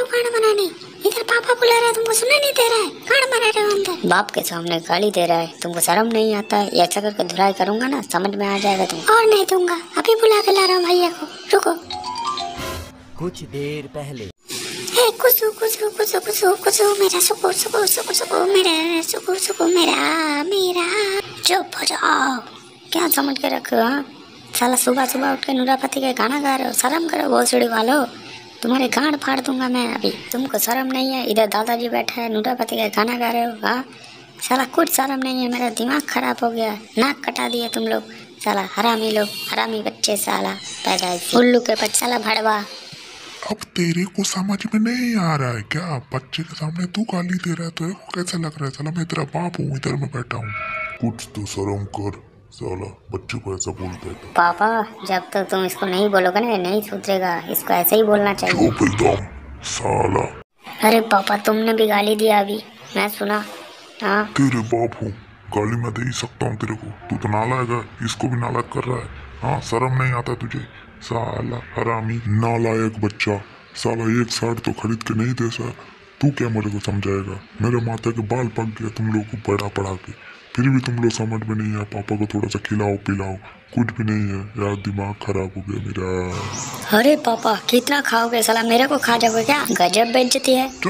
हो खाना बनाने? इधर पापा बुला रहे हैं तुमको सुनने नहीं दे रहा है। खाना बना रहे हो अंदर? बाप के सामने गाली दे रहा है। तुमको शर्म नहीं आता? है ये अच्छा करके धुलाई करूँगा ना समझ में आ जाएगा तुम और नहीं दूँगा। अभी बुला के ला रहा हूँ भैया को। रुको। कुछ देर पहले। हे कुसु कुसु कुसु कुसु कुसु मेरा सुकु सुकु सुकु सुकु मेरा सुकु सुकु मेरा मेरा। चुप हो जाओ। क्या समझ के रखे हो? हाँ साला सुबह सुबह उठ के नूरापति का गाना गा रहे हो शर्म करो भोसड़ी वालो। तुम्हारे गांड फाड़ दूँगा मैं अभी। तुमको शर्म नहीं है? इधर दादाजी बैठा है नूरापति का गाना गा रहे हो? हाँ साला कुछ शर्म नहीं है, मेरा दिमाग खराब हो गया। नाक कटा दिया तुम लोग। साला हरामी लोग, हरामी बच्चे साला। पैदा उल्लू के बच्चा, साला भड़वा। अब तेरे को समझ में नहीं आ रहा है क्या? बच्चे के सामने तू गाली दे रहा है को कैसा लग रहा है। साला मैं तेरा बाप हूँ, इधर मैं बैठा हूँ। कुछ तो शर्म कर। साला बच्चे को ऐसा बोलता है तो। पापा जब तक तुम इसको नहीं बोलोगे ना नहीं सुधरेगा इसको ऐसे ही बोलना चाहिए। एकदम साला। अरे पापा तुमने भी गाली दिया अभी। मैं सुना। हाँ? तेरे बाप हूँ। गाली मैं दे ही सकता हूँ तेरे को। तू तो नालायक है इसको भी नालायक कर रहा है। हाँ शर्म नहीं आता तुझे? साला हरामी। नालायक बच्चा। साला एक शर्ट तो खरीद के नहीं दे सा तू क्या मेरे को समझाएगा? मेरे माता के बाल पक गया तुम लोग को पढ़ा पढ़ा के। फिर भी तुम लोग समझ में नहीं है पापा को थोड़ा सा खिलाओ पिलाओ। कुछ भी नहीं है, यार दिमाग खराब हो गया मेरा। अरे पापा, कितना खाओगे साला? मेरे को खा जाओगे क्या? गजब बेचती है।